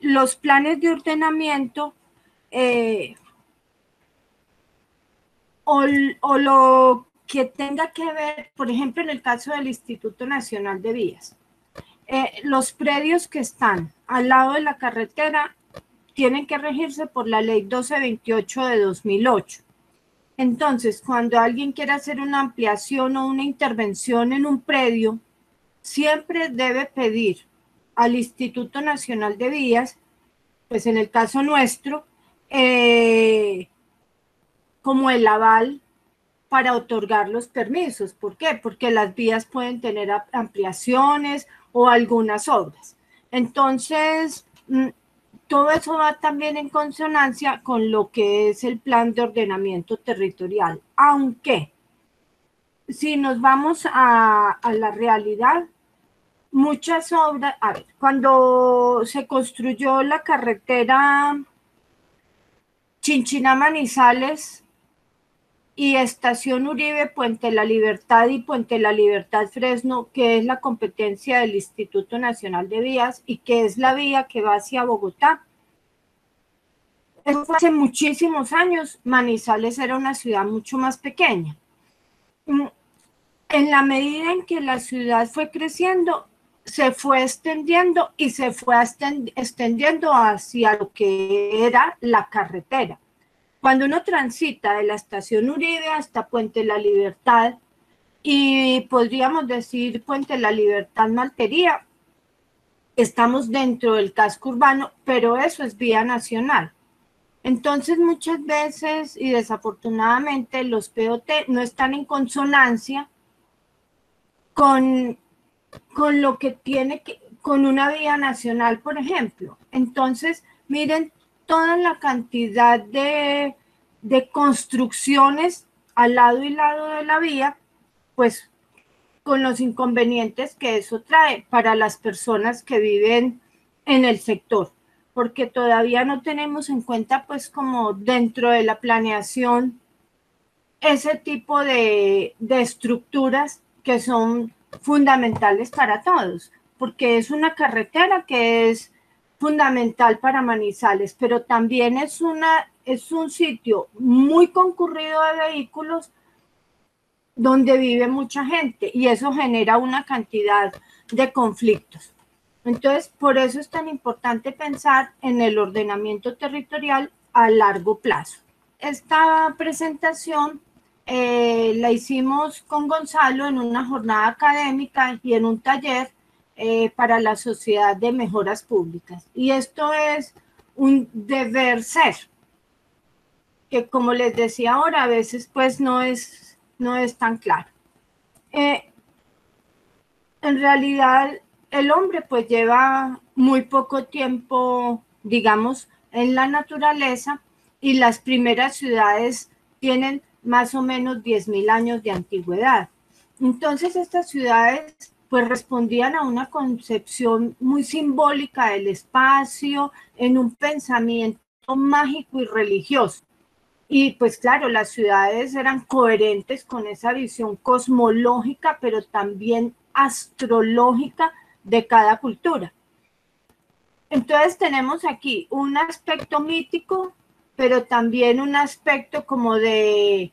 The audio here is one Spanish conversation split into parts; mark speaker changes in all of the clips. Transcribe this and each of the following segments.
Speaker 1: los planes de ordenamiento eh, o, lo que tenga que ver, por ejemplo, en el caso del Instituto Nacional de Vías, eh, los predios que están al lado de la carretera tienen que regirse por la ley 1228 de 2008. Entonces, cuando alguien quiere hacer una ampliación o una intervención en un predio, siempre debe pedir al Instituto Nacional de Vías, pues en el caso nuestro, eh, como el aval para otorgar los permisos. ¿Por qué? Porque las vías pueden tener ampliaciones o algunas obras. Entonces, mm, todo eso va también en consonancia con lo que es el plan de ordenamiento territorial, aunque si nos vamos a, a la realidad, muchas obras, a ver, cuando se construyó la carretera Chinchina Manizales y Estación Uribe, Puente La Libertad y Puente La Libertad Fresno, que es la competencia del Instituto Nacional de Vías y que es la vía que va hacia Bogotá. Eso hace muchísimos años. Manizales era una ciudad mucho más pequeña. Mm, en la medida en que la ciudad fue creciendo, se fue extendiendo y se fue extendiendo hacia lo que era la carretera. Cuando uno transita de la estación Uribe hasta Puente La Libertad y podríamos decir Puente La Libertad Maltería, estamos dentro del casco urbano, pero eso es vía nacional. Entonces muchas veces y desafortunadamente los POT no están en consonancia con con lo que tiene que, con una vía nacional, por ejemplo. Entonces, miren toda la cantidad de, de construcciones al lado y lado de la vía, pues con los inconvenientes que eso trae para las personas que viven en el sector, porque todavía no tenemos en cuenta, pues como dentro de la planeación, ese tipo de, de estructuras que son fundamentales para todos, porque es una carretera que es fundamental para Manizales, pero también es, una, es un sitio muy concurrido de vehículos donde vive mucha gente y eso genera una cantidad de conflictos. Entonces, por eso es tan importante pensar en el ordenamiento territorial a largo plazo. Esta presentación eh, la hicimos con Gonzalo en una jornada académica y en un taller eh, para la Sociedad de Mejoras Públicas. Y esto es un deber ser, que como les decía ahora, a veces pues no es, no es tan claro. Eh, en realidad, el hombre pues lleva muy poco tiempo, digamos, en la naturaleza y las primeras ciudades tienen más o menos 10.000 años de antigüedad. Entonces estas ciudades pues respondían a una concepción muy simbólica del espacio, en un pensamiento mágico y religioso. Y pues claro, las ciudades eran coherentes con esa visión cosmológica, pero también astrológica de cada cultura. Entonces tenemos aquí un aspecto mítico, pero también un aspecto como de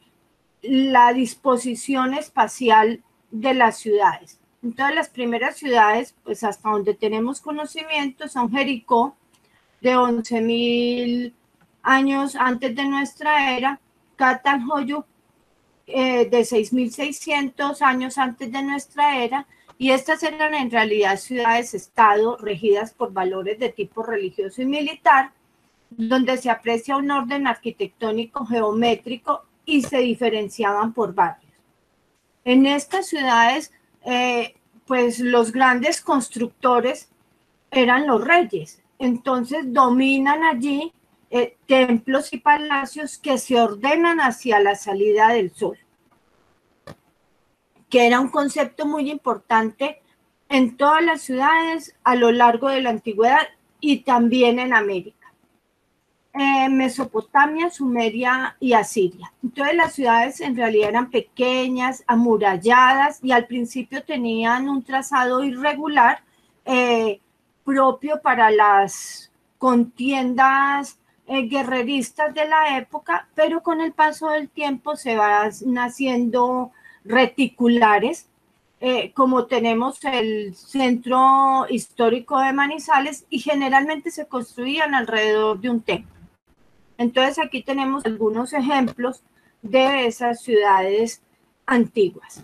Speaker 1: la disposición espacial de las ciudades. Entonces, las primeras ciudades, pues hasta donde tenemos conocimiento, son Jericó, de 11.000 años antes de nuestra era, Catanjoyu, eh, de 6.600 años antes de nuestra era, y estas eran en realidad ciudades-estado regidas por valores de tipo religioso y militar, donde se aprecia un orden arquitectónico geométrico y se diferenciaban por barrios. En estas ciudades, eh, pues los grandes constructores eran los reyes, entonces dominan allí eh, templos y palacios que se ordenan hacia la salida del sol, que era un concepto muy importante en todas las ciudades a lo largo de la antigüedad y también en América. Eh, Mesopotamia, Sumeria y Asiria. Entonces las ciudades en realidad eran pequeñas, amuralladas y al principio tenían un trazado irregular eh, propio para las contiendas eh, guerreristas de la época, pero con el paso del tiempo se van haciendo reticulares, como tenemos el centro histórico de Manizales y generalmente se construían alrededor de un templo. Entonces aquí tenemos algunos ejemplos de esas ciudades antiguas.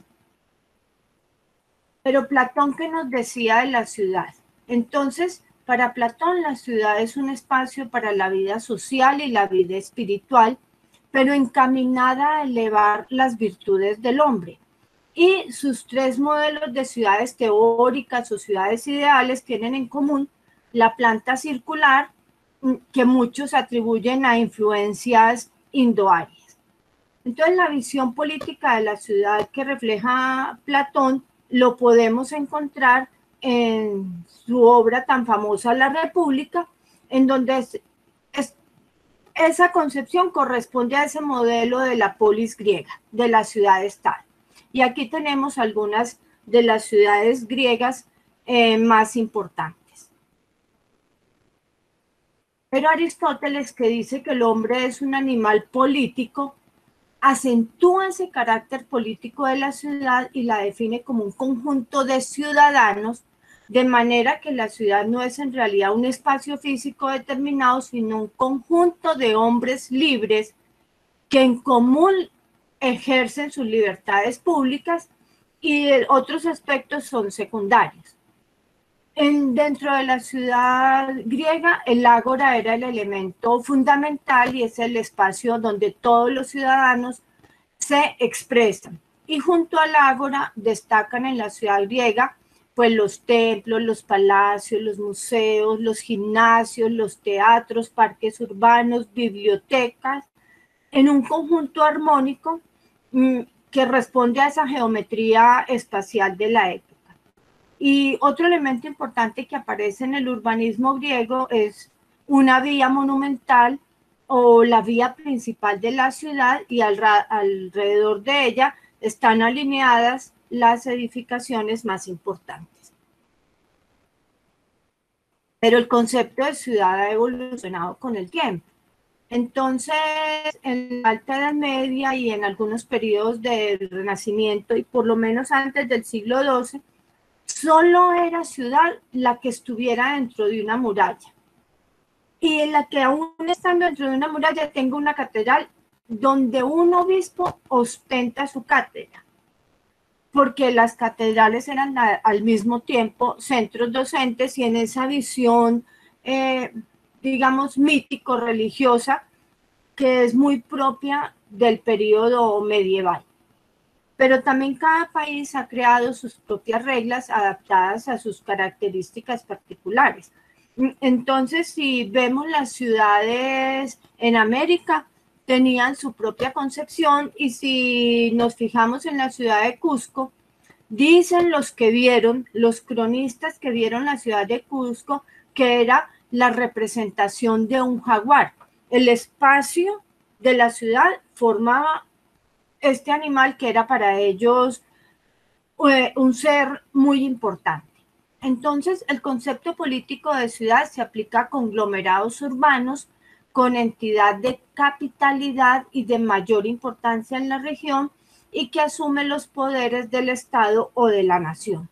Speaker 1: Pero Platón, ¿qué nos decía de la ciudad? Entonces, para Platón, la ciudad es un espacio para la vida social y la vida espiritual, pero encaminada a elevar las virtudes del hombre. Y sus tres modelos de ciudades teóricas o ciudades ideales tienen en común la planta circular, que muchos atribuyen a influencias indoarias. Entonces, la visión política de la ciudad que refleja Platón lo podemos encontrar en su obra tan famosa La República, en donde esa concepción corresponde a ese modelo de la polis griega, de la ciudad-estado. Y aquí tenemos algunas de las ciudades griegas eh, más importantes. Pero Aristóteles, que dice que el hombre es un animal político, acentúa ese carácter político de la ciudad y la define como un conjunto de ciudadanos, de manera que la ciudad no es en realidad un espacio físico determinado, sino un conjunto de hombres libres que en común ejercen sus libertades públicas y otros aspectos son secundarios. En, dentro de la ciudad griega, el ágora era el elemento fundamental y es el espacio donde todos los ciudadanos se expresan. Y junto al ágora destacan en la ciudad griega pues los templos, los palacios, los museos, los gimnasios, los teatros, parques urbanos, bibliotecas, en un conjunto armónico Mm, que responde a esa geometría espacial de la época. Y otro elemento importante que aparece en el urbanismo griego es una vía monumental o la vía principal de la ciudad y alrededor de ella están alineadas las edificaciones más importantes. Pero el concepto de ciudad ha evolucionado con el tiempo. Entonces, en la Alta Edad Media y en algunos periodos del Renacimiento, y por lo menos antes del siglo XII, solo era ciudad la que estuviera dentro de una muralla. Y en la que aún estando dentro de una muralla tenga una catedral donde un obispo ostenta su cátedra. Porque las catedrales eran al mismo tiempo centros docentes y en esa visión eh, digamos, mítico-religiosa que es muy propia del periodo medieval. Pero también cada país ha creado sus propias reglas adaptadas a sus características particulares. Entonces, si vemos las ciudades en América, tenían su propia concepción y si nos fijamos en la ciudad de Cusco, dicen los que vieron, los cronistas que vieron la ciudad de Cusco, que era la representación de un jaguar. El espacio de la ciudad formaba este animal que era para ellos eh, un ser muy importante. Entonces, el concepto político de ciudad se aplica a conglomerados urbanos con entidad de capitalidad y de mayor importancia en la región y que asume los poderes del Estado o de la nación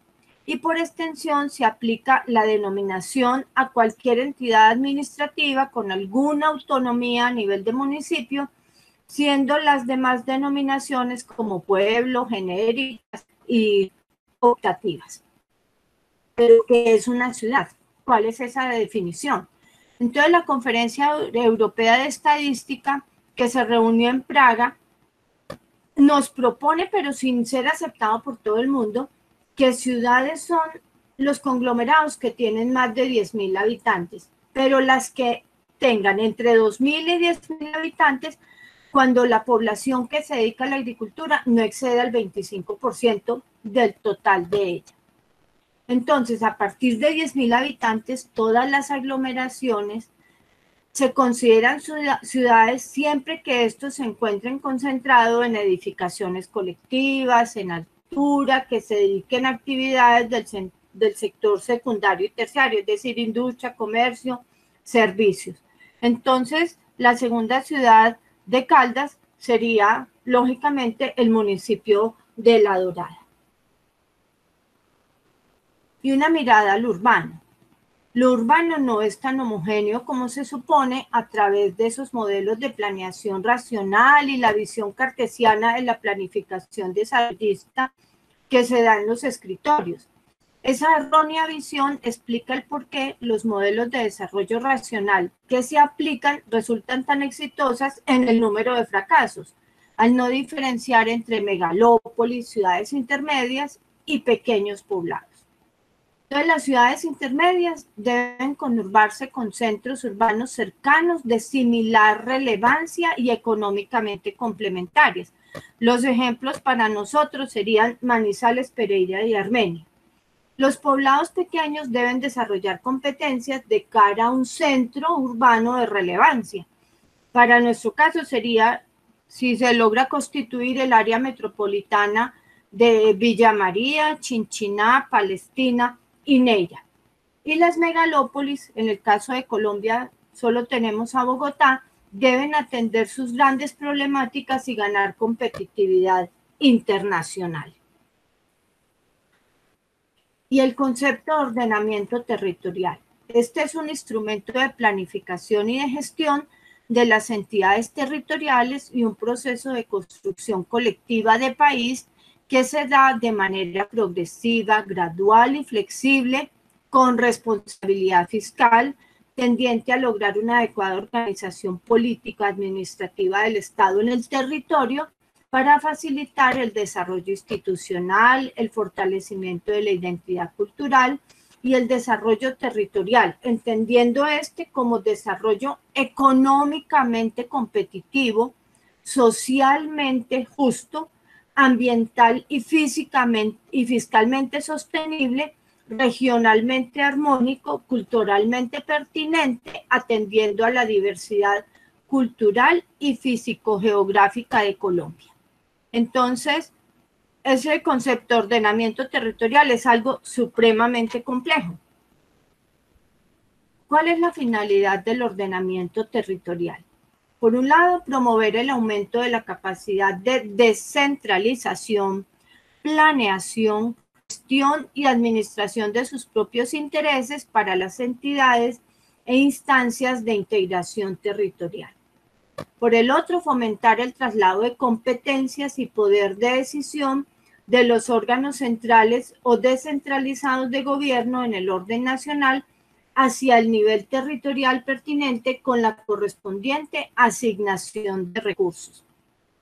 Speaker 1: y por extensión se aplica la denominación a cualquier entidad administrativa con alguna autonomía a nivel de municipio, siendo las demás denominaciones como pueblo, genéricas y optativas. Pero ¿qué es una ciudad? ¿Cuál es esa definición? Entonces la Conferencia Europea de Estadística que se reunió en Praga nos propone, pero sin ser aceptado por todo el mundo, que ciudades son los conglomerados que tienen más de 10.000 habitantes, pero las que tengan entre 2.000 y 10.000 habitantes, cuando la población que se dedica a la agricultura no excede al 25% del total de ella. Entonces, a partir de 10.000 habitantes, todas las aglomeraciones se consideran ciudades siempre que estos se encuentren concentrados en edificaciones colectivas, en que se dediquen a actividades del, del sector secundario y terciario, es decir, industria, comercio, servicios. Entonces, la segunda ciudad de Caldas sería, lógicamente, el municipio de La Dorada. Y una mirada al urbano. Lo urbano no es tan homogéneo como se supone a través de esos modelos de planeación racional y la visión cartesiana de la planificación desarrollista que se da en los escritorios. Esa errónea visión explica el por qué los modelos de desarrollo racional que se aplican resultan tan exitosas en el número de fracasos, al no diferenciar entre megalópolis, ciudades intermedias y pequeños poblados. Entonces, las ciudades intermedias deben conurbarse con centros urbanos cercanos de similar relevancia y económicamente complementarias. Los ejemplos para nosotros serían Manizales, Pereira y Armenia. Los poblados pequeños deben desarrollar competencias de cara a un centro urbano de relevancia. Para nuestro caso sería si se logra constituir el área metropolitana de Villa María, Chinchiná, Palestina, y Neira. Y las megalópolis, en el caso de Colombia solo tenemos a Bogotá, deben atender sus grandes problemáticas y ganar competitividad internacional. Y el concepto de ordenamiento territorial. Este es un instrumento de planificación y de gestión de las entidades territoriales y un proceso de construcción colectiva de país que se da de manera progresiva, gradual y flexible, con responsabilidad fiscal, tendiente a lograr una adecuada organización política administrativa del Estado en el territorio para facilitar el desarrollo institucional, el fortalecimiento de la identidad cultural y el desarrollo territorial, entendiendo este como desarrollo económicamente competitivo, socialmente justo, ambiental y fiscalmente sostenible, regionalmente armónico, culturalmente pertinente, atendiendo a la diversidad cultural y físico-geográfica de Colombia. Entonces, ese concepto de ordenamiento territorial es algo supremamente complejo. ¿Cuál es la finalidad del ordenamiento territorial? Por un lado, promover el aumento de la capacidad de descentralización, planeación, gestión y administración de sus propios intereses para las entidades e instancias de integración territorial. Por el otro, fomentar el traslado de competencias y poder de decisión de los órganos centrales o descentralizados de gobierno en el orden nacional hacia el nivel territorial pertinente con la correspondiente asignación de recursos.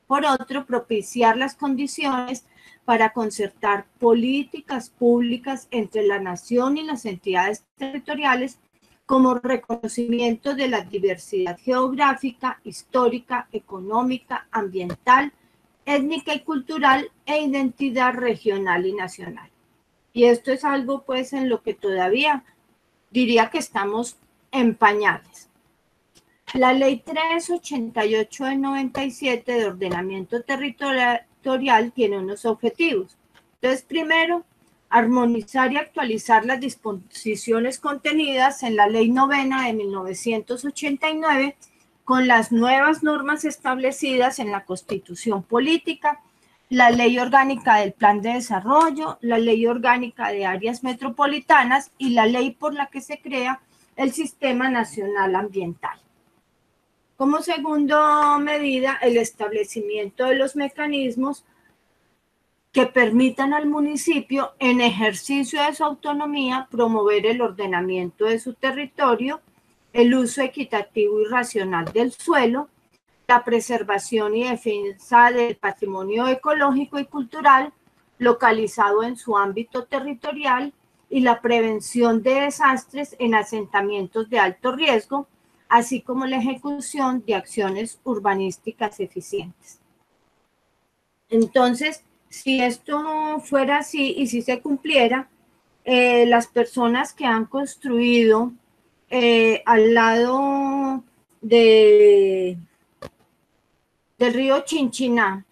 Speaker 1: Por otro, propiciar las condiciones para concertar políticas públicas entre la nación y las entidades territoriales como reconocimiento de la diversidad geográfica, histórica, económica, ambiental, étnica y cultural e identidad regional y nacional. Y esto es algo pues en lo que todavía diría que estamos en pañales. La ley 388 de 97 de ordenamiento territorial tiene unos objetivos. Entonces, primero, armonizar y actualizar las disposiciones contenidas en la ley novena de 1989 con las nuevas normas establecidas en la Constitución Política la ley orgánica del plan de desarrollo, la ley orgánica de áreas metropolitanas y la ley por la que se crea el Sistema Nacional Ambiental. Como segunda medida, el establecimiento de los mecanismos que permitan al municipio, en ejercicio de su autonomía, promover el ordenamiento de su territorio, el uso equitativo y racional del suelo, la preservación y defensa del patrimonio ecológico y cultural localizado en su ámbito territorial y la prevención de desastres en asentamientos de alto riesgo, así como la ejecución de acciones urbanísticas eficientes. Entonces, si esto fuera así y si se cumpliera, eh, las personas que han construido eh, al lado de del río Chinchiná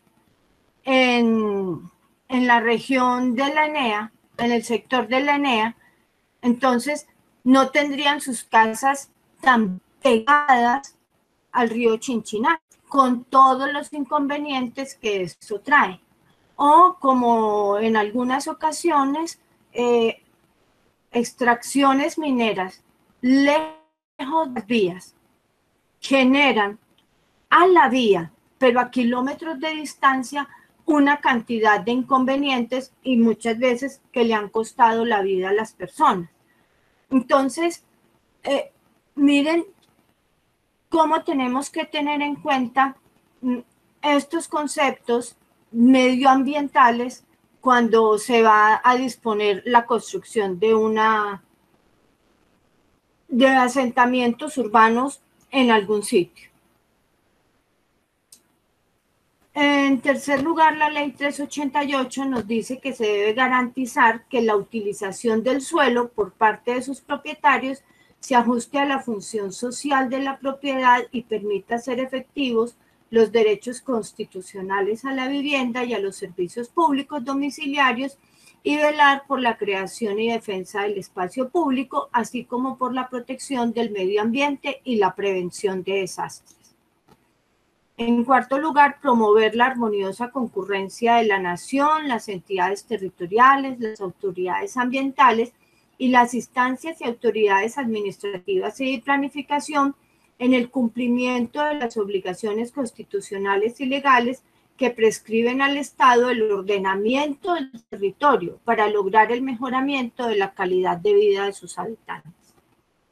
Speaker 1: en, en la región de la Enea, en el sector de la Enea, entonces no tendrían sus casas están pegadas al río Chinchiná, con todos los inconvenientes que eso trae. O como en algunas ocasiones, eh, extracciones mineras lejos de las vías generan a la vía, pero a kilómetros de distancia, una cantidad de inconvenientes y muchas veces que le han costado la vida a las personas. Entonces, eh, miren cómo tenemos que tener en cuenta mm, estos conceptos medioambientales cuando se va a disponer la construcción de una de asentamientos urbanos en algún sitio. En tercer lugar, la ley 388 nos dice que se debe garantizar que la utilización del suelo por parte de sus propietarios se ajuste a la función social de la propiedad y permita ser efectivos los derechos constitucionales a la vivienda y a los servicios públicos domiciliarios y velar por la creación y defensa del espacio público, así como por la protección del medio ambiente y la prevención de desastres. En cuarto lugar, promover la armoniosa concurrencia de la nación, las entidades territoriales, las autoridades ambientales y las instancias y autoridades administrativas y de planificación en el cumplimiento de las obligaciones constitucionales y legales que prescriben al Estado el ordenamiento del territorio para lograr el mejoramiento de la calidad de vida de sus habitantes.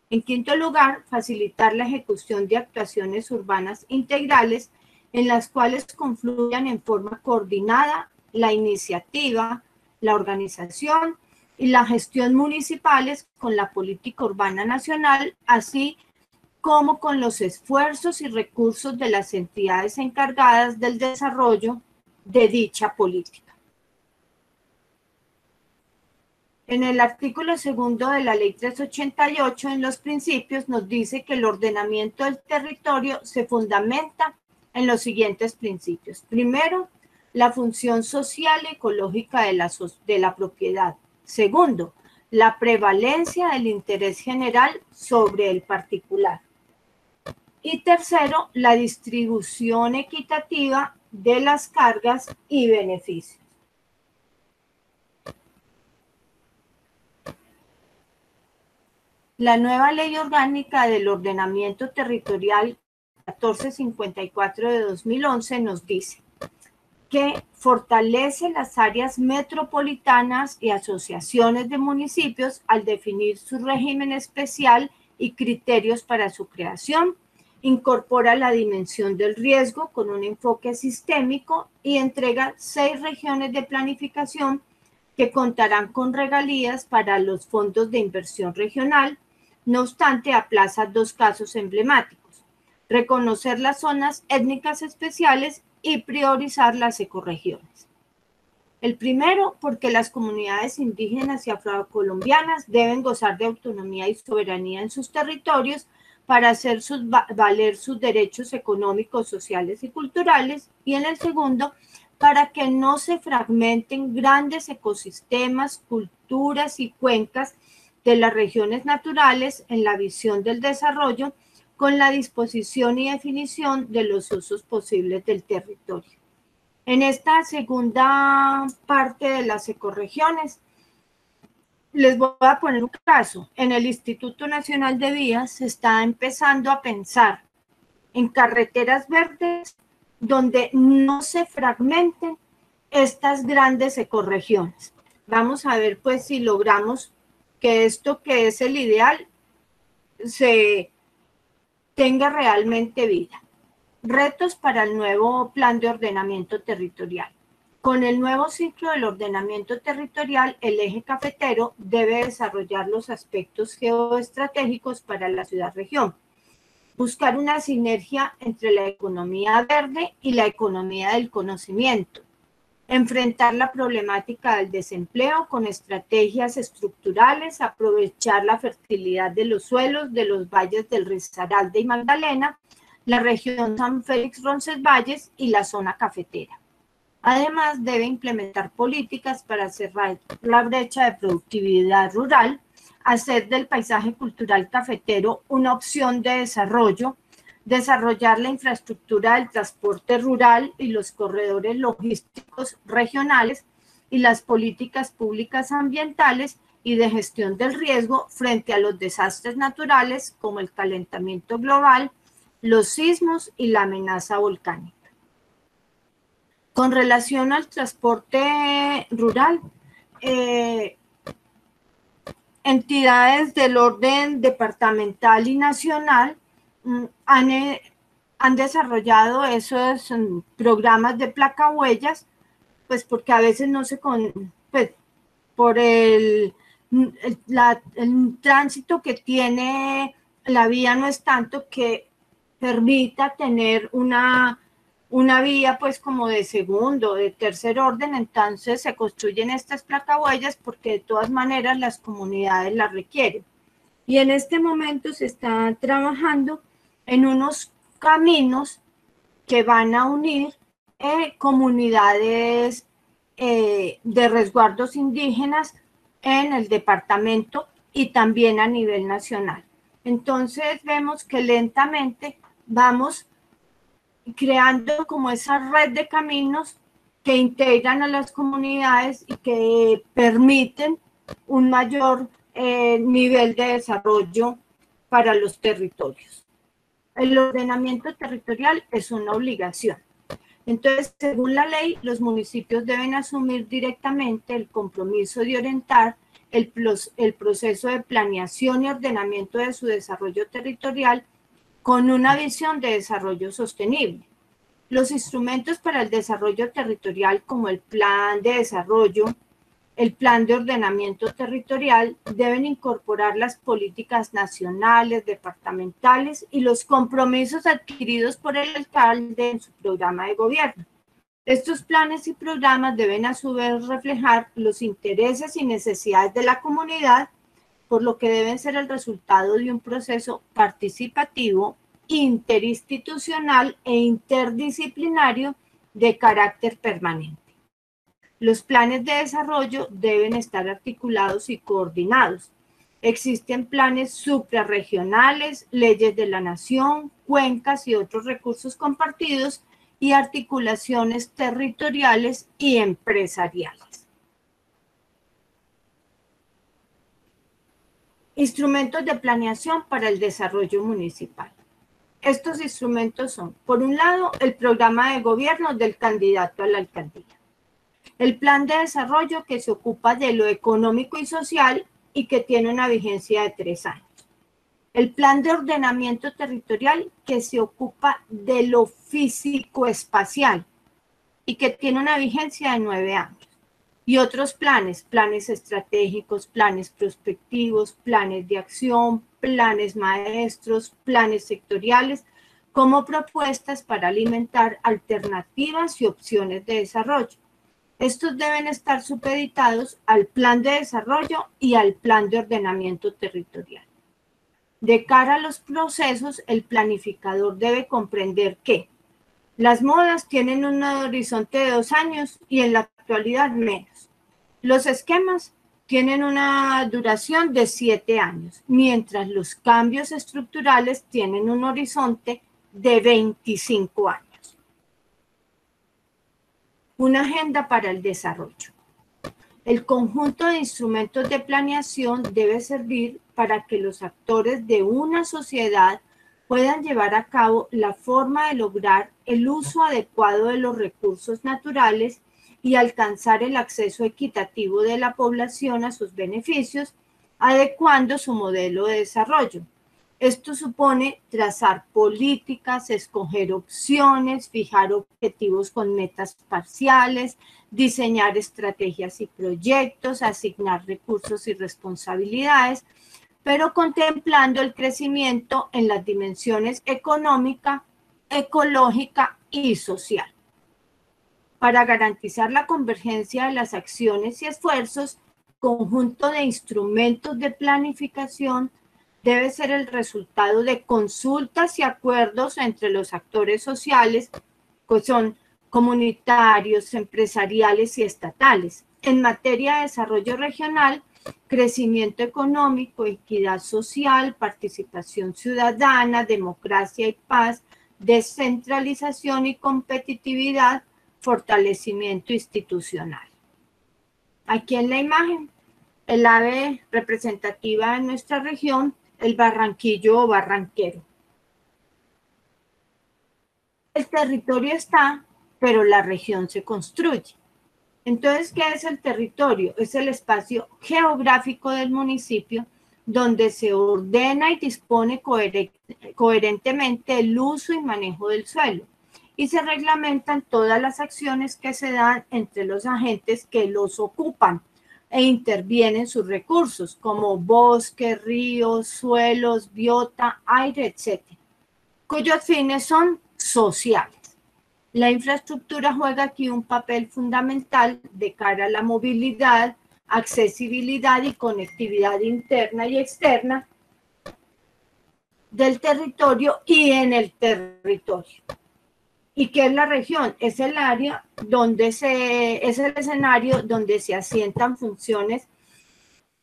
Speaker 1: En quinto lugar, facilitar la ejecución de actuaciones urbanas integrales en las cuales confluyan en forma coordinada la iniciativa, la organización y la gestión municipales con la política urbana nacional, así como con los esfuerzos y recursos de las entidades encargadas del desarrollo de dicha política. En el artículo segundo de la Ley 388, en los principios, nos dice que el ordenamiento del territorio se fundamenta en los siguientes principios. Primero, la función social y ecológica de la, de la propiedad. Segundo, la prevalencia del interés general sobre el particular. Y tercero, la distribución equitativa de las cargas y beneficios. La nueva ley orgánica del ordenamiento territorial 1454 de 2011 nos dice que fortalece las áreas metropolitanas y asociaciones de municipios al definir su régimen especial y criterios para su creación incorpora la dimensión del riesgo con un enfoque sistémico y entrega seis regiones de planificación que contarán con regalías para los fondos de inversión regional. No obstante, aplaza dos casos emblemáticos. Reconocer las zonas étnicas especiales y priorizar las ecoregiones. El primero, porque las comunidades indígenas y afrocolombianas deben gozar de autonomía y soberanía en sus territorios para hacer valer sus derechos económicos, sociales y culturales. Y en el segundo, para que no se fragmenten grandes ecosistemas, culturas y cuencas de las regiones naturales en la visión del desarrollo con la disposición y definición de los usos posibles del territorio. En esta segunda parte de las ecorregiones, les voy a poner un caso. En el Instituto Nacional de Vías se está empezando a pensar en carreteras verdes donde no se fragmenten estas grandes ecorregiones. Vamos a ver pues si logramos que esto que es el ideal se tenga realmente vida. Retos para el nuevo plan de ordenamiento territorial. Con el nuevo ciclo del ordenamiento territorial, el eje cafetero debe desarrollar los aspectos geoestratégicos para la ciudad-región. Buscar una sinergia entre la economía verde y la economía del conocimiento. Enfrentar la problemática del desempleo con estrategias estructurales, aprovechar la fertilidad de los suelos de los valles del Risaralda y Magdalena, la región San Félix Roncesvalles y la zona cafetera. Además, debe implementar políticas para cerrar la brecha de productividad rural hacer del paisaje cultural cafetero una opción de desarrollo, desarrollar la infraestructura del transporte rural y los corredores logísticos regionales y las políticas públicas ambientales y de gestión del riesgo frente a los desastres naturales como el calentamiento global, los sismos y la amenaza volcánica. Con relación al transporte rural, eh, entidades del orden departamental y nacional mm, han, eh, han desarrollado esos mm, programas de placa huellas, pues porque a veces no se con, pues por el el, tránsito que tiene la vía no es tanto que permita tener una, una vía pues como de segundo, de tercer orden, entonces se construyen estas placahuellas porque de todas maneras las comunidades las requieren. Y en este momento se está trabajando en unos caminos que van a unir eh, comunidades eh, de resguardos indígenas en el departamento y también a nivel nacional. Entonces vemos que lentamente vamos creando como esa red de caminos que integran a las comunidades y que permiten un mayor eh, nivel de desarrollo para los territorios. El ordenamiento territorial es una obligación. Entonces, según la ley, los municipios deben asumir directamente el compromiso de orientar el, el, proceso de planeación y ordenamiento de su desarrollo territorial con una visión de desarrollo sostenible. Los instrumentos para el desarrollo territorial como el plan de desarrollo, el plan de ordenamiento territorial deben incorporar las políticas nacionales, departamentales y los compromisos adquiridos por el alcalde en su programa de gobierno. Estos planes y programas deben a su vez reflejar los intereses y necesidades de la comunidad, por lo que deben ser el resultado de un proceso participativo, interinstitucional e interdisciplinario de carácter permanente. Los planes de desarrollo deben estar articulados y coordinados. Existen planes suprarregionales, leyes de la nación, cuencas y otros recursos compartidos y articulaciones territoriales y empresariales. Instrumentos de planeación para el desarrollo municipal. Estos instrumentos son, por un lado, el programa de gobierno del candidato a la alcaldía el plan de desarrollo que se ocupa de lo económico y social y que tiene una vigencia de tres años. El plan de ordenamiento territorial que se ocupa de lo físico-espacial y que tiene una vigencia de nueve años. Y otros planes, planes estratégicos, planes prospectivos, planes de acción, planes maestros, planes sectoriales, como propuestas para alimentar alternativas y opciones de desarrollo. Estos deben estar supeditados al plan de desarrollo y al plan de ordenamiento territorial. De cara a los procesos, el planificador debe comprender que las modas tienen un horizonte de dos años y en la actualidad menos. Los esquemas tienen una duración de siete años, mientras los cambios estructurales tienen un horizonte de 25 años una agenda para el desarrollo. El conjunto de instrumentos de planeación debe servir para que los actores de una sociedad puedan llevar a cabo la forma de lograr el uso adecuado de los recursos naturales y alcanzar el acceso equitativo de la población a sus beneficios, adecuando su modelo de desarrollo. Esto supone trazar políticas, escoger opciones, fijar objetivos con metas parciales, diseñar estrategias y proyectos, asignar recursos y responsabilidades, pero contemplando el crecimiento en las dimensiones económica, ecológica y social. Para garantizar la convergencia de las acciones y esfuerzos, conjunto de instrumentos de planificación debe ser el resultado de consultas y acuerdos entre los actores sociales, que son comunitarios, empresariales y estatales. En materia de desarrollo regional, crecimiento económico, equidad social, participación ciudadana, democracia y paz, descentralización y competitividad, fortalecimiento institucional. Aquí en la imagen, el ave representativa de nuestra región, el barranquillo o barranquero. El territorio está, pero la región se construye. Entonces, ¿qué es el territorio? Es el espacio geográfico del municipio donde se ordena y dispone coherentemente el uso y manejo del suelo y se reglamentan todas las acciones que se dan entre los agentes que los ocupan e intervienen sus recursos como bosque, ríos, suelos, biota, aire, etc., cuyos fines son sociales. La infraestructura juega aquí un papel fundamental de cara a la movilidad, accesibilidad y conectividad interna y externa del territorio y en el territorio. ¿Y qué es la región? Es el área donde se, es el escenario donde se asientan funciones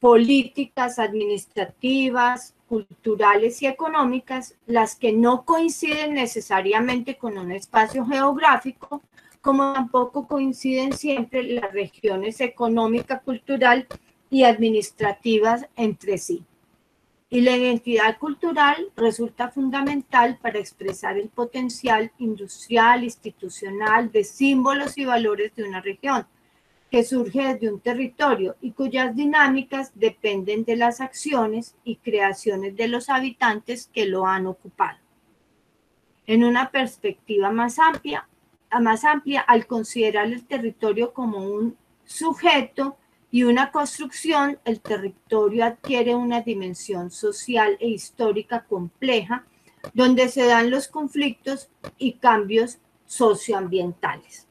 Speaker 1: políticas, administrativas, culturales y económicas, las que no coinciden necesariamente con un espacio geográfico, como tampoco coinciden siempre las regiones económica, cultural y administrativas entre sí. Y la identidad cultural resulta fundamental para expresar el potencial industrial, institucional, de símbolos y valores de una región, que surge desde un territorio y cuyas dinámicas dependen de las acciones y creaciones de los habitantes que lo han ocupado. En una perspectiva más amplia, más amplia al considerar el territorio como un sujeto y una construcción, el territorio adquiere una dimensión social e histórica compleja, donde se dan los conflictos y cambios socioambientales.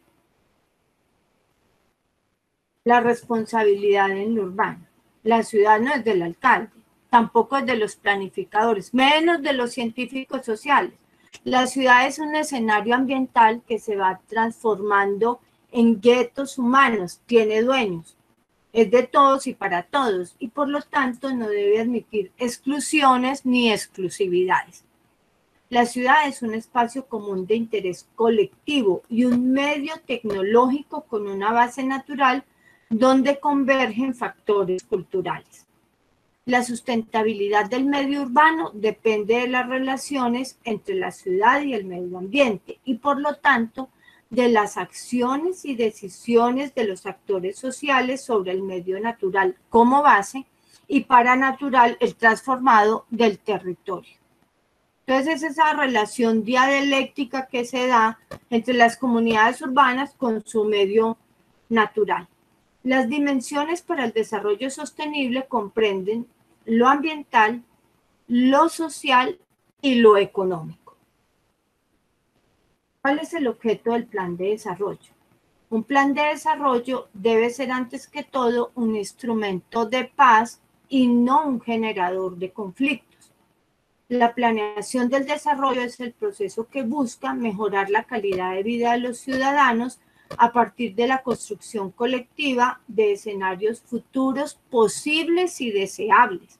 Speaker 1: La responsabilidad en lo urbano. La ciudad no es del alcalde, tampoco es de los planificadores, menos de los científicos sociales. La ciudad es un escenario ambiental que se va transformando en guetos humanos, tiene dueños, es de todos y para todos y por lo tanto no debe admitir exclusiones ni exclusividades. La ciudad es un espacio común de interés colectivo y un medio tecnológico con una base natural donde convergen factores culturales. La sustentabilidad del medio urbano depende de las relaciones entre la ciudad y el medio ambiente y por lo tanto de las acciones y decisiones de los actores sociales sobre el medio natural como base y para natural el transformado del territorio. Entonces es esa relación dialéctica que se da entre las comunidades urbanas con su medio natural. Las dimensiones para el desarrollo sostenible comprenden lo ambiental, lo social y lo económico. ¿Cuál es el objeto del plan de desarrollo? Un plan de desarrollo debe ser antes que todo un instrumento de paz y no un generador de conflictos. La planeación del desarrollo es el proceso que busca mejorar la calidad de vida de los ciudadanos a partir de la construcción colectiva de escenarios futuros posibles y deseables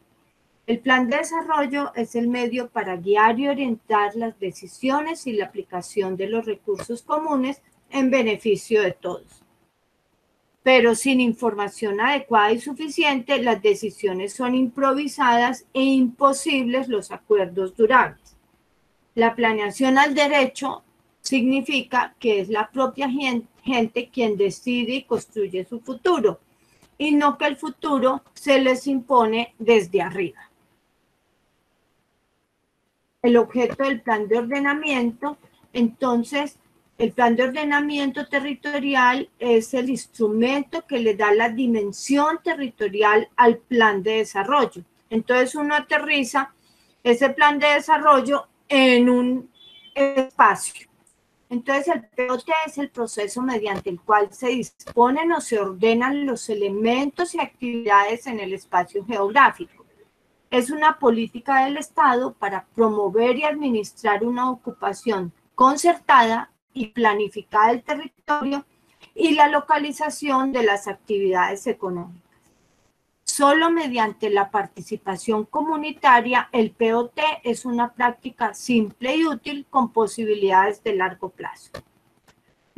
Speaker 1: el plan de desarrollo es el medio para guiar y orientar las decisiones y la aplicación de los recursos comunes en beneficio de todos. Pero sin información adecuada y suficiente, las decisiones son improvisadas e imposibles los acuerdos durables. La planeación al derecho significa que es la propia gente quien decide y construye su futuro, y no que el futuro se les impone desde arriba el objeto del plan de ordenamiento. Entonces, el plan de ordenamiento territorial es el instrumento que le da la dimensión territorial al plan de desarrollo. Entonces, uno aterriza ese plan de desarrollo en un espacio. Entonces, el POT es el proceso mediante el cual se disponen o se ordenan los elementos y actividades en el espacio geográfico es una política del Estado para promover y administrar una ocupación concertada y planificada del territorio y la localización de las actividades económicas. Solo mediante la participación comunitaria, el POT es una práctica simple y útil con posibilidades de largo plazo.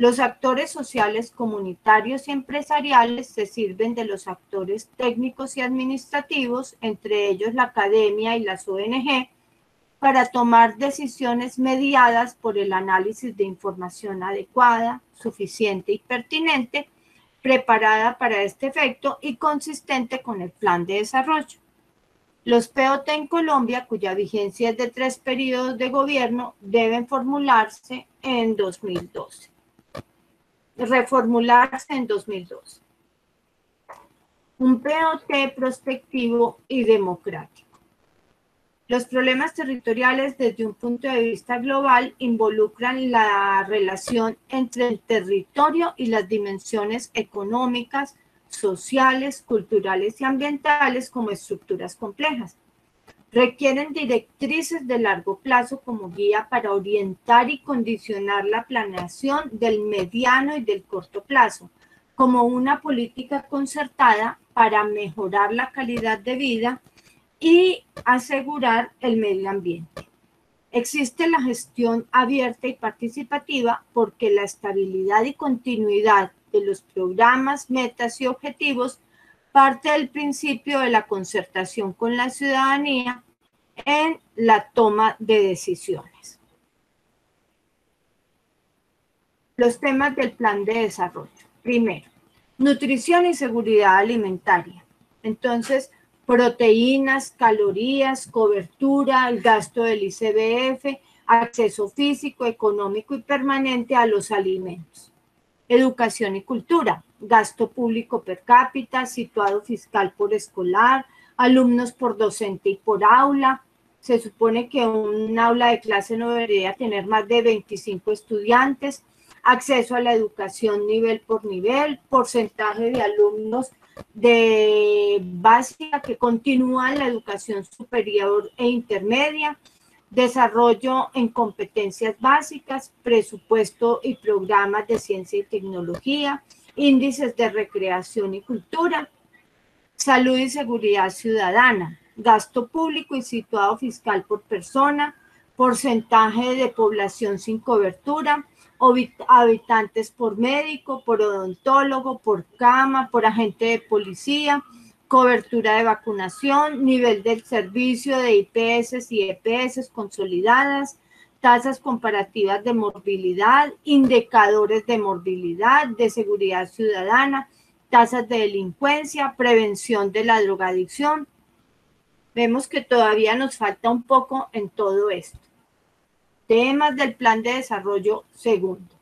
Speaker 1: Los actores sociales comunitarios y empresariales se sirven de los actores técnicos y administrativos, entre ellos la academia y las ONG, para tomar decisiones mediadas por el análisis de información adecuada, suficiente y pertinente, preparada para este efecto y consistente con el plan de desarrollo. Los POT en Colombia, cuya vigencia es de tres periodos de gobierno, deben formularse en 2012 reformularse en 2012. Un POT prospectivo y democrático. Los problemas territoriales desde un punto de vista global involucran la relación entre el territorio y las dimensiones económicas, sociales, culturales y ambientales como estructuras complejas requieren directrices de largo plazo como guía para orientar y condicionar la planeación del mediano y del corto plazo, como una política concertada para mejorar la calidad de vida y asegurar el medio ambiente. Existe la gestión abierta y participativa porque la estabilidad y continuidad de los programas, metas y objetivos parte del principio de la concertación con la ciudadanía en la toma de decisiones. Los temas del plan de desarrollo. Primero, nutrición y seguridad alimentaria. Entonces, proteínas, calorías, cobertura, el gasto del ICBF, acceso físico, económico y permanente a los alimentos. Educación y cultura, gasto público per cápita, situado fiscal por escolar, alumnos por docente y por aula. Se supone que un aula de clase no debería tener más de 25 estudiantes, acceso a la educación nivel por nivel, porcentaje de alumnos de básica que continúan la educación superior e intermedia, desarrollo en competencias básicas, presupuesto y programas de ciencia y tecnología, índices de recreación y cultura, salud y seguridad ciudadana, gasto público y situado fiscal por persona, porcentaje de población sin cobertura, habitantes por médico, por odontólogo, por cama, por agente de policía, cobertura de vacunación, nivel del servicio de IPS y EPS consolidadas, tasas comparativas de morbilidad, indicadores de morbilidad, de seguridad ciudadana, tasas de delincuencia, prevención de la drogadicción. Vemos que todavía nos falta un poco en todo esto. Temas del plan de desarrollo segundo.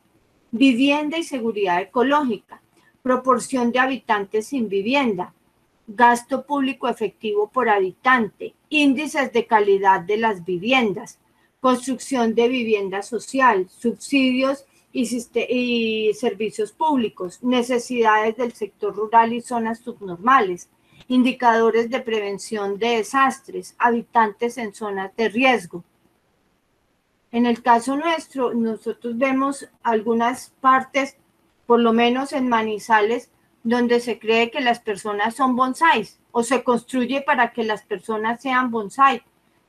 Speaker 1: Vivienda y seguridad ecológica. Proporción de habitantes sin vivienda. Gasto público efectivo por habitante. Índices de calidad de las viviendas. Construcción de vivienda social. Subsidios y, servicios públicos, necesidades del sector rural y zonas subnormales, indicadores de prevención de desastres, habitantes en zonas de riesgo. En el caso nuestro, nosotros vemos algunas partes, por lo menos en Manizales, donde se cree que las personas son bonsáis o se construye para que las personas sean bonsai.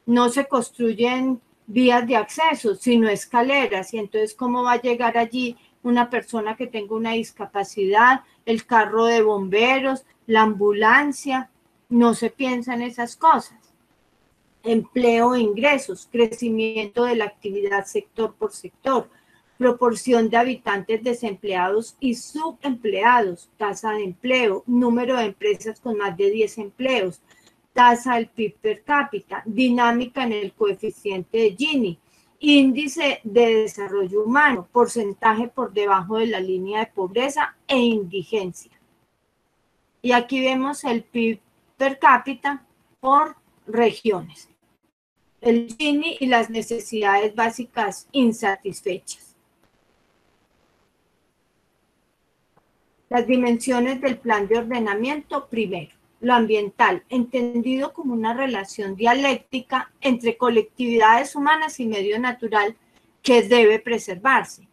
Speaker 1: No se construyen vías de acceso, sino escaleras. Y entonces, ¿cómo va a llegar allí una persona que tenga una discapacidad, el carro de bomberos, la ambulancia? No se piensa en esas cosas. Empleo e ingresos, crecimiento de la actividad sector por sector, proporción de habitantes desempleados y subempleados, tasa de empleo, número de empresas con más de 10 empleos, tasa del PIB per cápita, dinámica en el coeficiente de Gini, índice de desarrollo humano, porcentaje por debajo de la línea de pobreza e indigencia. Y aquí vemos el PIB per cápita por regiones, el Gini y las necesidades básicas insatisfechas. Las dimensiones del plan de ordenamiento primero lo ambiental, entendido como una relación dialéctica entre colectividades humanas y medio natural que debe preservarse.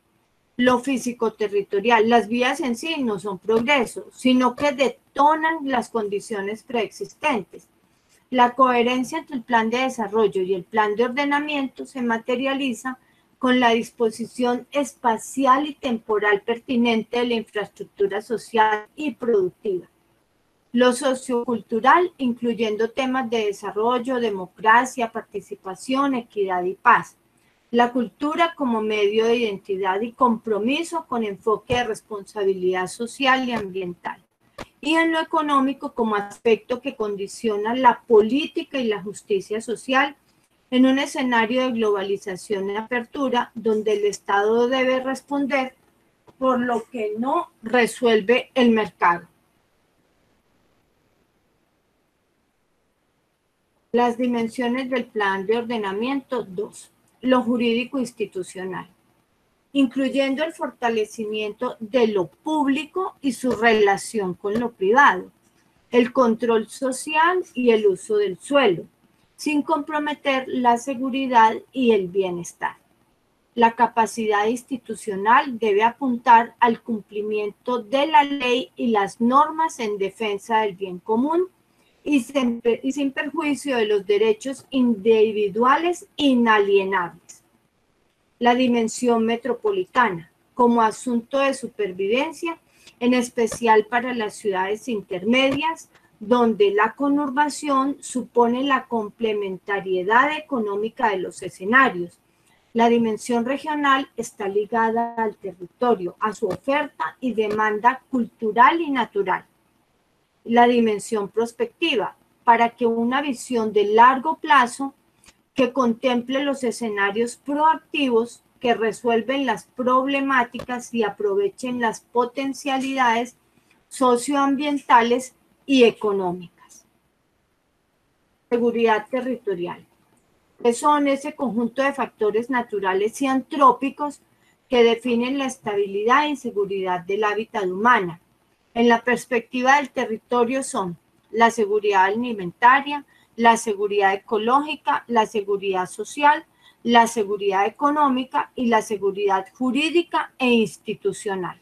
Speaker 1: Lo físico-territorial, las vías en sí no son progreso, sino que de detonan las condiciones preexistentes. La coherencia entre el plan de desarrollo y el plan de ordenamiento se materializa con la disposición espacial y temporal pertinente de la infraestructura social y productiva. Lo sociocultural, incluyendo temas de desarrollo, democracia, participación, equidad y paz. La cultura como medio de identidad y compromiso con enfoque de responsabilidad social y ambiental. Y en lo económico como aspecto que condiciona la política y la justicia social en un escenario de globalización y apertura donde el Estado debe responder por lo que no resuelve el mercado. Las dimensiones del plan de ordenamiento 2. Lo jurídico institucional, incluyendo el fortalecimiento de lo público y su relación con lo privado, el control social y el uso del suelo, sin comprometer la seguridad y el bienestar. La capacidad institucional debe apuntar al cumplimiento de la ley y las normas en defensa del bien común y sin, perjuicio de los derechos individuales inalienables. La dimensión metropolitana como asunto de supervivencia, en especial para las ciudades intermedias, donde la conurbación supone la complementariedad económica de los escenarios. La dimensión regional está ligada al territorio, a su oferta y demanda cultural y natural. La dimensión prospectiva, para que una visión de largo plazo que contemple los escenarios proactivos que resuelven las problemáticas y aprovechen las potencialidades socioambientales y económicas. Seguridad territorial. Que son ese conjunto de factores naturales y antrópicos que definen la estabilidad y seguridad del hábitat humana. En la perspectiva del territorio son la seguridad alimentaria, la seguridad ecológica, la seguridad social, la seguridad económica y la seguridad jurídica e institucional.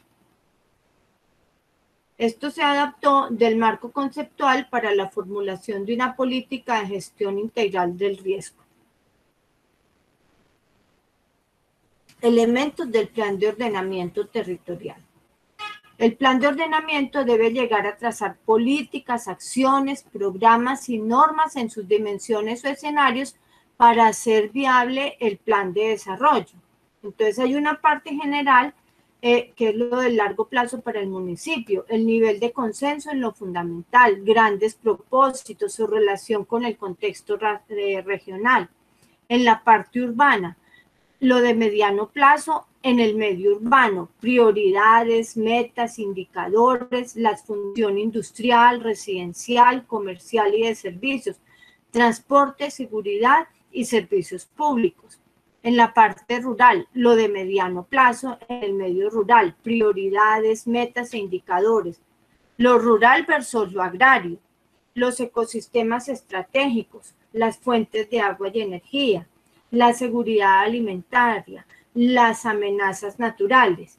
Speaker 1: Esto se adaptó del marco conceptual para la formulación de una política de gestión integral del riesgo. Elementos del plan de ordenamiento territorial. El plan de ordenamiento debe llegar a trazar políticas, acciones, programas y normas en sus dimensiones o escenarios para hacer viable el plan de desarrollo. Entonces hay una parte general eh, que es lo del largo plazo para el municipio, el nivel de consenso en lo fundamental, grandes propósitos, su relación con el contexto eh, regional. En la parte urbana, lo de mediano plazo en el medio urbano, prioridades, metas, indicadores, la función industrial, residencial, comercial y de servicios, transporte, seguridad y servicios públicos en la parte rural, lo de mediano plazo en el medio rural, prioridades, metas e indicadores, lo rural versus lo agrario, los ecosistemas estratégicos, las fuentes de agua y energía, la seguridad alimentaria, las amenazas naturales,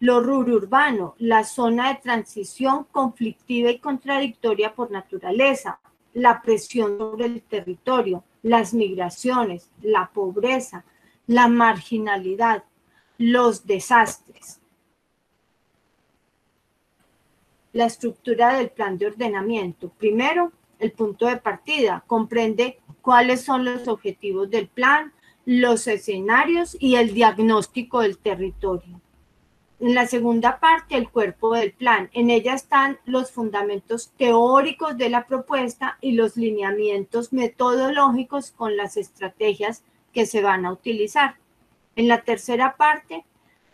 Speaker 1: lo urbano, la zona de transición conflictiva y contradictoria por naturaleza, la presión sobre el territorio, las migraciones, la pobreza, la marginalidad, los desastres. La estructura del plan de ordenamiento. Primero, el punto de partida comprende cuáles son los objetivos del plan, los escenarios y el diagnóstico del territorio. En la segunda parte, el cuerpo del plan. En ella están los fundamentos teóricos de la propuesta y los lineamientos metodológicos con las estrategias que se van a utilizar. En la tercera parte,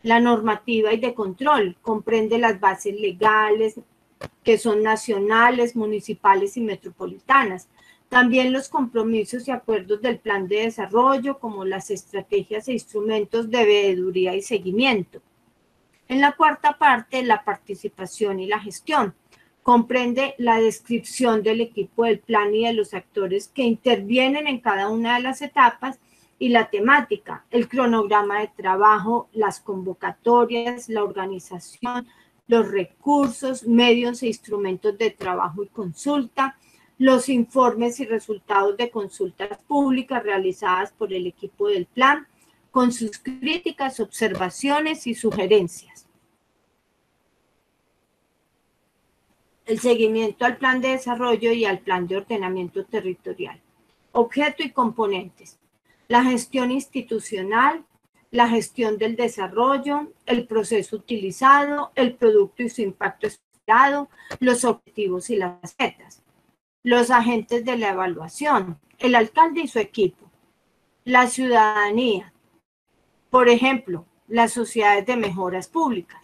Speaker 1: la normativa y de control comprende las bases legales que son nacionales, municipales y metropolitanas. También los compromisos y acuerdos del plan de desarrollo, como las estrategias e instrumentos de veeduría y seguimiento. En la cuarta parte, la participación y la gestión. Comprende la descripción del equipo del plan y de los actores que intervienen en cada una de las etapas y la temática, el cronograma de trabajo, las convocatorias, la organización, los recursos, medios e instrumentos de trabajo y consulta, los informes y resultados de consultas públicas realizadas por el equipo del plan, con sus críticas, observaciones y sugerencias. El seguimiento al plan de desarrollo y al plan de ordenamiento territorial. Objeto y componentes. La gestión institucional, la gestión del desarrollo, el proceso utilizado, el producto y su impacto esperado, los objetivos y las metas, los agentes de la evaluación, el alcalde y su equipo, la ciudadanía, por ejemplo, las sociedades de mejoras públicas,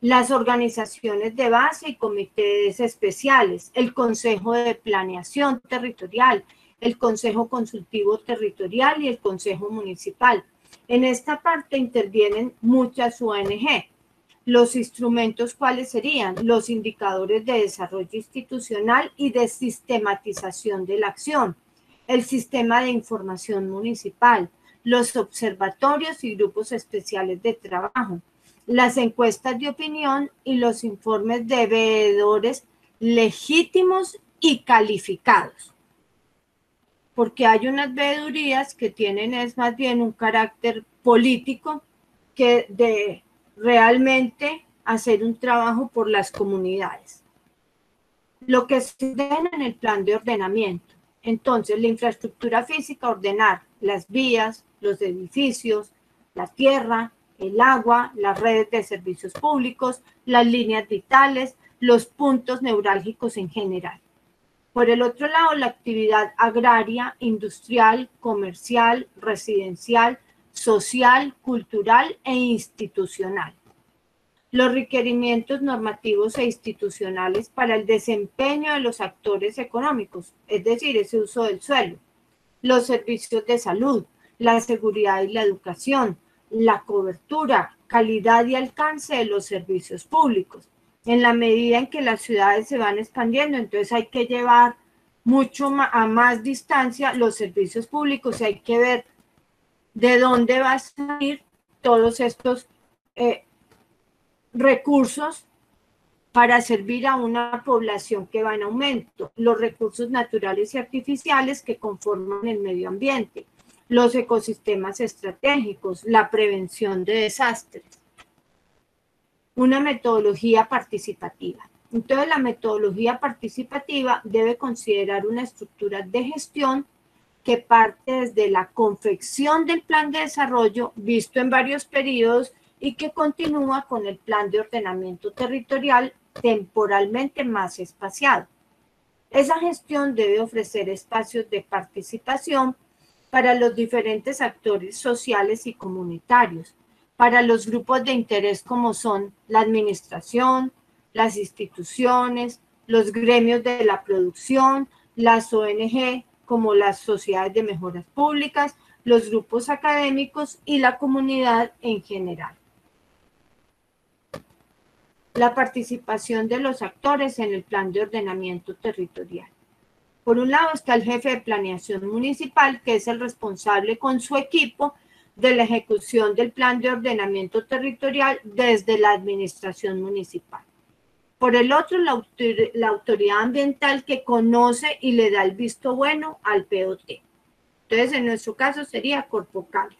Speaker 1: las organizaciones de base y comités especiales, el Consejo de Planeación Territorial, el Consejo Consultivo Territorial y el Consejo Municipal, en esta parte intervienen muchas ONG. Los instrumentos, ¿cuáles serían? Los indicadores de desarrollo institucional y de sistematización de la acción, el sistema de información municipal, los observatorios y grupos especiales de trabajo, las encuestas de opinión y los informes de veedores legítimos y calificados porque hay unas veedurías que tienen es más bien un carácter político que de realmente hacer un trabajo por las comunidades. Lo que se ordena en el plan de ordenamiento. Entonces, la infraestructura física, ordenar las vías, los edificios, la tierra, el agua, las redes de servicios públicos, las líneas vitales, los puntos neurálgicos en general. Por el otro lado, la actividad agraria, industrial, comercial, residencial, social, cultural e institucional. Los requerimientos normativos e institucionales para el desempeño de los actores económicos, es decir, ese uso del suelo. Los servicios de salud, la seguridad y la educación, la cobertura, calidad y alcance de los servicios públicos, en la medida en que las ciudades se van expandiendo, entonces hay que llevar mucho a más distancia los servicios públicos y hay que ver de dónde va a salir todos estos eh, recursos para servir a una población que va en aumento, los recursos naturales y artificiales que conforman el medio ambiente, los ecosistemas estratégicos, la prevención de desastres una metodología participativa. Entonces, la metodología participativa debe considerar una estructura de gestión que parte desde la confección del plan de desarrollo visto en varios periodos y que continúa con el plan de ordenamiento territorial temporalmente más espaciado. Esa gestión debe ofrecer espacios de participación para los diferentes actores sociales y comunitarios, para los grupos de interés como son la administración, las instituciones, los gremios de la producción, las ONG como las sociedades de mejoras públicas, los grupos académicos y la comunidad en general. La participación de los actores en el plan de ordenamiento territorial. Por un lado está el jefe de planeación municipal, que es el responsable con su equipo de la ejecución del plan de ordenamiento territorial desde la administración municipal. Por el otro, la, autoridad ambiental que conoce y le da el visto bueno al POT. Entonces, en nuestro caso sería Corpocales.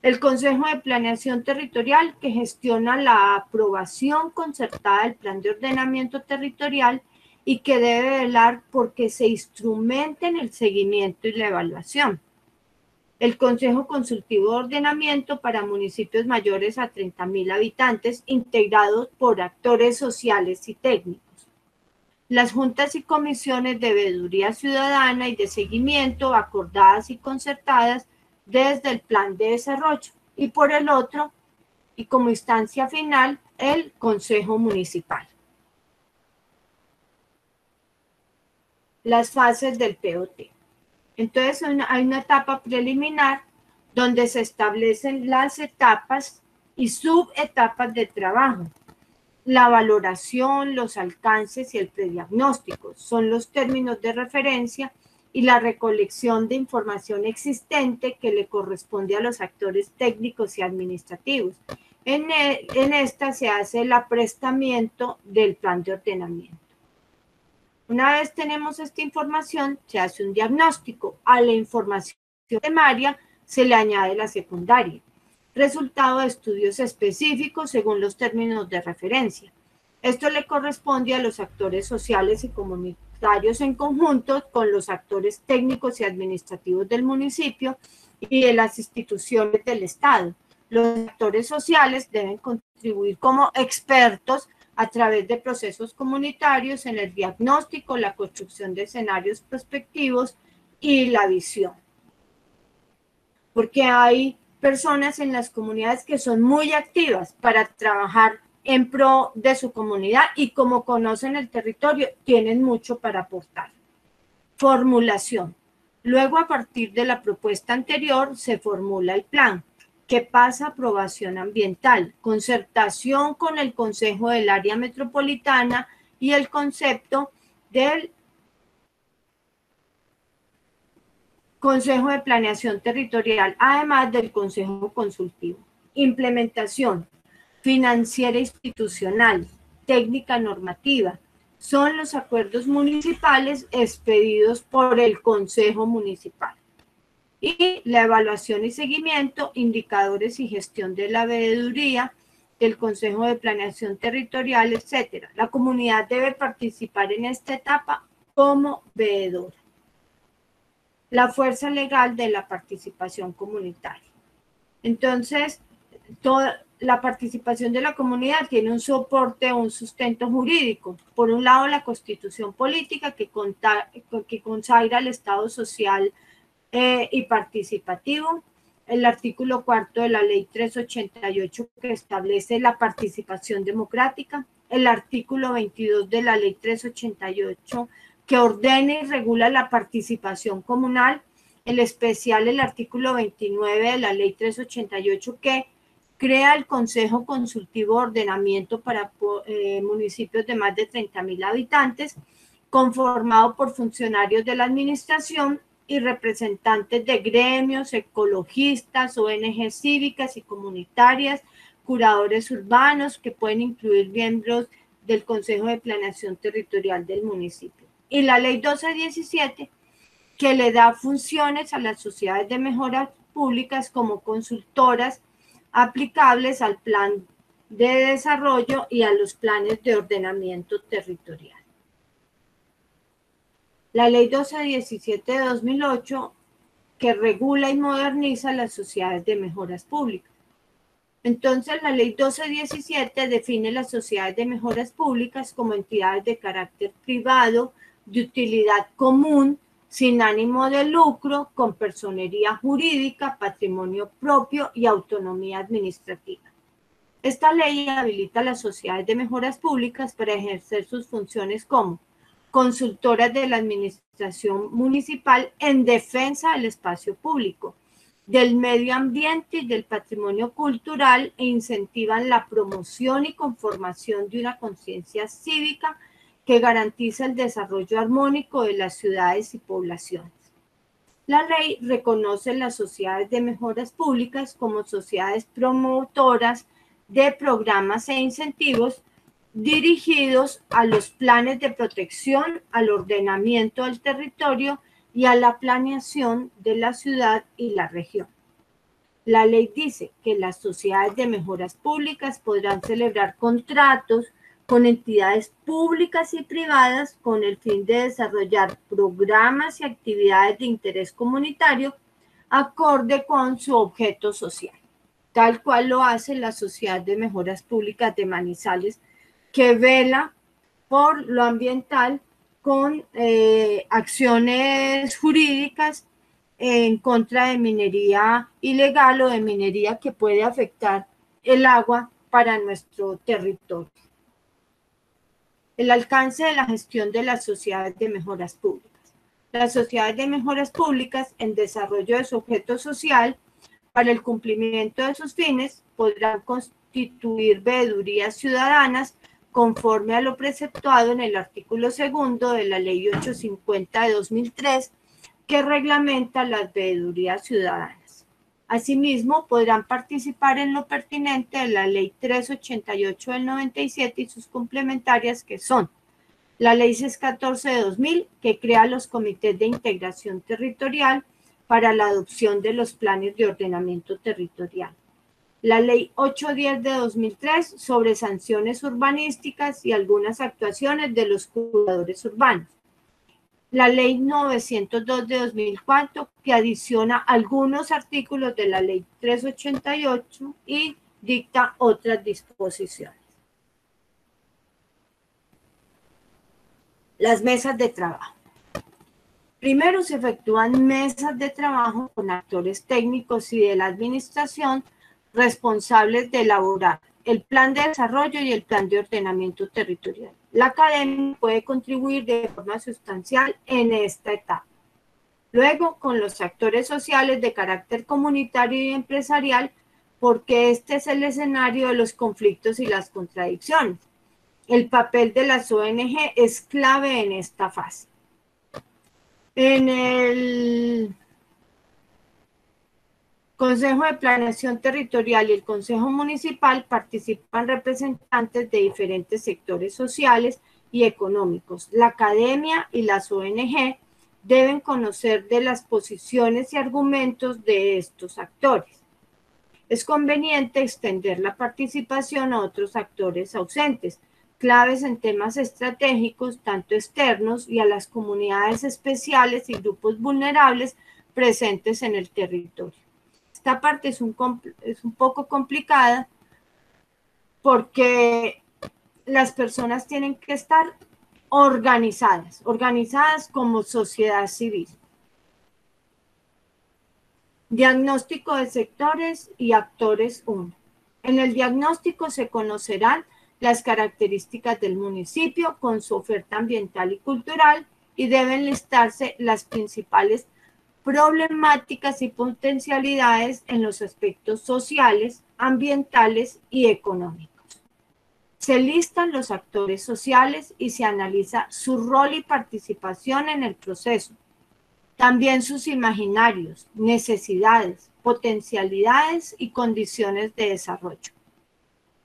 Speaker 1: El Consejo de Planeación Territorial que gestiona la aprobación concertada del plan de ordenamiento territorial y que debe velar porque se instrumenten el seguimiento y la evaluación el Consejo Consultivo de Ordenamiento para municipios mayores a 30.000 habitantes, integrados por actores sociales y técnicos. Las juntas y comisiones de veeduría ciudadana y de seguimiento acordadas y concertadas desde el plan de desarrollo. Y por el otro, y como instancia final, el Consejo Municipal. Las fases del POT. Entonces hay una etapa preliminar donde se establecen las etapas y subetapas de trabajo. La valoración, los alcances y el prediagnóstico son los términos de referencia y la recolección de información existente que le corresponde a los actores técnicos y administrativos, En, e, en esta se hace el aprestamiento del plan de ordenamiento. Una vez tenemos esta información, se hace un diagnóstico. A la información primaria se le añade la secundaria, resultado de estudios específicos según los términos de referencia. Esto le corresponde a los actores sociales y comunitarios en conjunto con los actores técnicos y administrativos del municipio y de las instituciones del Estado. Los actores sociales deben contribuir como expertos a través de procesos comunitarios en el diagnóstico, la construcción de escenarios prospectivos y la visión. Porque hay personas en las comunidades que son muy activas para trabajar en pro de su comunidad y como conocen el territorio, tienen mucho para aportar. Formulación. Luego, a partir de la propuesta anterior, se formula el plan, que pasa aprobación ambiental, concertación con el Consejo del Área Metropolitana y el concepto del Consejo de Planeación Territorial, además del Consejo Consultivo. Implementación financiera institucional, técnica normativa, son los acuerdos municipales expedidos por el Consejo Municipal. Y la evaluación y seguimiento, indicadores y gestión de la veeduría, del Consejo de Planeación Territorial, etcétera. La comunidad debe participar en esta etapa como veedora. La fuerza legal de la participación comunitaria. Entonces, toda, la participación de la comunidad tiene un soporte, un sustento jurídico. Por un lado, la constitución política que, que consagra el Estado social eh, y participativo, el artículo cuarto de la ley 388 que establece la participación democrática, el artículo 22 de la ley 388 que ordena y regula la participación comunal, el especial el artículo 29 de la ley 388 que crea el Consejo Consultivo de Ordenamiento para eh, municipios de más de 30 mil habitantes, conformado por funcionarios de la administración y representantes de gremios, ecologistas, ONG cívicas y comunitarias, curadores urbanos que pueden incluir miembros del Consejo de Planeación Territorial del municipio. Y la ley 1217 que le da funciones a las sociedades de mejoras públicas como consultoras aplicables al plan de desarrollo y a los planes de ordenamiento territorial. La ley 1217 de 2008 que regula y moderniza las sociedades de mejoras públicas. Entonces, la ley 1217 define las sociedades de mejoras públicas como entidades de carácter privado, de utilidad común, sin ánimo de lucro, con personería jurídica, patrimonio propio y autonomía administrativa. Esta ley habilita a las sociedades de mejoras públicas para ejercer sus funciones como consultoras de la administración municipal en defensa del espacio público, del medio ambiente y del patrimonio cultural e incentivan la promoción y conformación de una conciencia cívica que garantiza el desarrollo armónico de las ciudades y poblaciones. La ley reconoce las sociedades de mejoras públicas como sociedades promotoras de programas e incentivos dirigidos a los planes de protección, al ordenamiento del territorio y a la planeación de la ciudad y la región. La ley dice que las sociedades de mejoras públicas podrán celebrar contratos con entidades públicas y privadas con el fin de desarrollar programas y actividades de interés comunitario acorde con su objeto social, tal cual lo hace la Sociedad de Mejoras Públicas de Manizales, que vela por lo ambiental con eh, acciones jurídicas en contra de minería ilegal o de minería que puede afectar el agua para nuestro territorio el alcance de la gestión de las sociedades de mejoras públicas. Las sociedades de mejoras públicas en desarrollo de su objeto social para el cumplimiento de sus fines podrán constituir veedurías ciudadanas conforme a lo preceptuado en el artículo segundo de la Ley 850 de 2003 que reglamenta las veedurías ciudadanas. Asimismo, podrán participar en lo pertinente de la Ley 388 del 97 y sus complementarias que son la Ley 614 de 2000, que crea los comités de integración territorial para la adopción de los planes de ordenamiento territorial. La Ley 810 de 2003 sobre sanciones urbanísticas y algunas actuaciones de los cuidadores urbanos la ley 902 de 2004 que adiciona algunos artículos de la ley 388 y dicta otras disposiciones. Las mesas de trabajo. Primero se efectúan mesas de trabajo con actores técnicos y de la administración responsables de elaborar el plan de desarrollo y el plan de ordenamiento territorial. La academia puede contribuir de forma sustancial en esta etapa. Luego, con los actores sociales de carácter comunitario y empresarial, porque este es el escenario de los conflictos y las contradicciones. El papel de las ONG es clave en esta fase. En el Consejo de Planeación Territorial y el Consejo Municipal participan representantes de diferentes sectores sociales y económicos. La academia y las ONG deben conocer de las posiciones y argumentos de estos actores. Es conveniente extender la participación a otros actores ausentes, claves en temas estratégicos, tanto externos y a las comunidades especiales y grupos vulnerables presentes en el territorio. Esta parte es un, es un poco complicada porque las personas tienen que estar organizadas, organizadas como sociedad civil. Diagnóstico de sectores y actores 1. En el diagnóstico se conocerán las características del municipio con su oferta ambiental y cultural y deben listarse las principales problemáticas y potencialidades en los aspectos sociales, ambientales y económicos. Se listan los actores sociales y se analiza su rol y participación en el proceso. También sus imaginarios, necesidades, potencialidades y condiciones de desarrollo.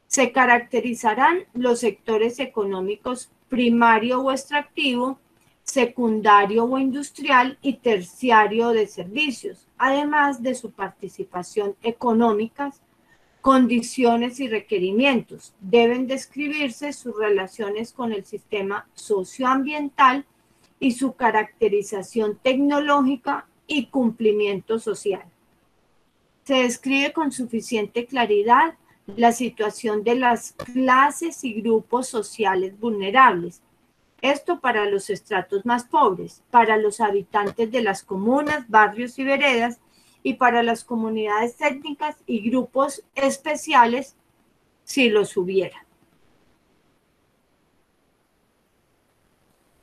Speaker 1: Se caracterizarán los sectores económicos primario o extractivo, secundario o industrial y terciario de servicios, además de su participación económica, condiciones y requerimientos. Deben describirse sus relaciones con el sistema socioambiental y su caracterización tecnológica y cumplimiento social. Se describe con suficiente claridad la situación de las clases y grupos sociales vulnerables, esto para los estratos más pobres, para los habitantes de las comunas, barrios y veredas y para las comunidades técnicas y grupos especiales si los hubiera.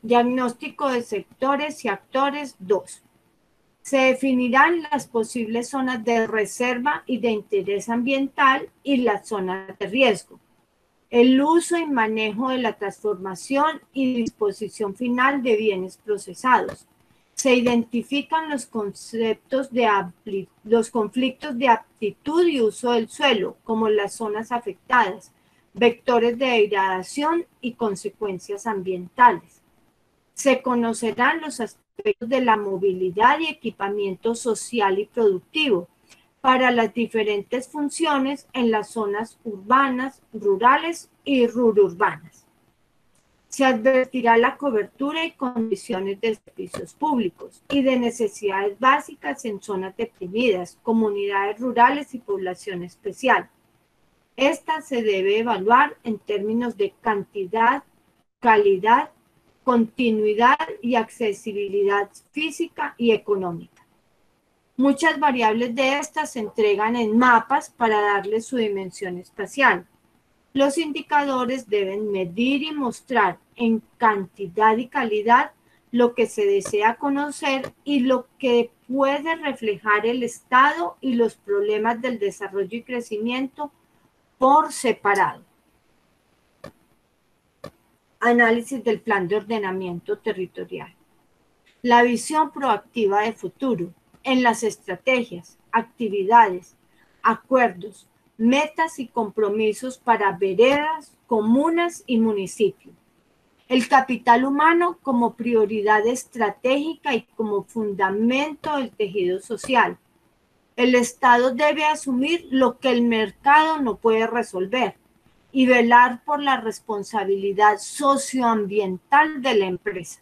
Speaker 1: Diagnóstico de sectores y actores 2. Se definirán las posibles zonas de reserva y de interés ambiental y las zonas de riesgo el uso y manejo de la transformación y disposición final de bienes procesados. Se identifican los conceptos de los conflictos de aptitud y uso del suelo, como las zonas afectadas, vectores de degradación y consecuencias ambientales. Se conocerán los aspectos de la movilidad y equipamiento social y productivo, para las diferentes funciones en las zonas urbanas, rurales y rururbanas. Se advertirá la cobertura y condiciones de servicios públicos y de necesidades básicas en zonas deprimidas, comunidades rurales y población especial. Esta se debe evaluar en términos de cantidad, calidad, continuidad y accesibilidad física y económica. Muchas variables de estas se entregan en mapas para darle su dimensión espacial. Los indicadores deben medir y mostrar en cantidad y calidad lo que se desea conocer y lo que puede reflejar el estado y los problemas del desarrollo y crecimiento por separado. Análisis del plan de ordenamiento territorial. La visión proactiva de futuro en las estrategias, actividades, acuerdos, metas y compromisos para veredas, comunas y municipios. El capital humano como prioridad estratégica y como fundamento del tejido social. El Estado debe asumir lo que el mercado no puede resolver y velar por la responsabilidad socioambiental de la empresa.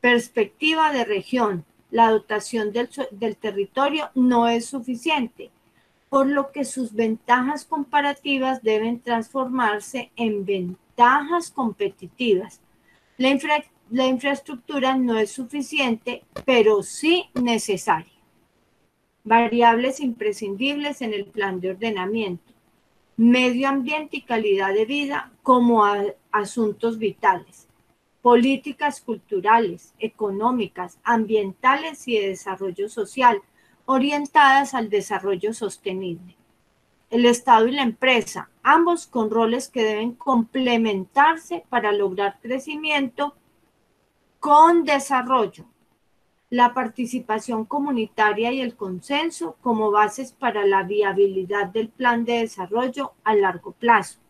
Speaker 1: Perspectiva de región. La dotación del, del territorio no es suficiente por lo que sus ventajas comparativas deben transformarse en ventajas competitivas. La, la, infraestructura no es suficiente, pero sí necesaria. Variables imprescindibles en el plan de ordenamiento. Medio ambiente y calidad de vida como asuntos vitales. Políticas culturales, económicas, ambientales y de desarrollo social orientadas al desarrollo sostenible. El Estado y la empresa, ambos con roles que deben complementarse para lograr crecimiento con desarrollo. La participación comunitaria y el consenso como bases para la viabilidad del plan de desarrollo a largo plazo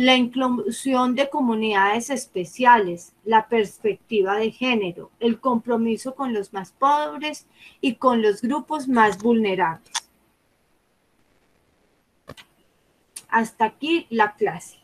Speaker 1: la inclusión de comunidades especiales, la perspectiva de género, el compromiso con los más pobres y con los grupos más vulnerables. Hasta aquí la clase.